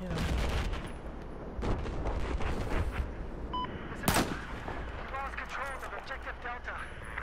you. Listen up. We lost control of objective Delta.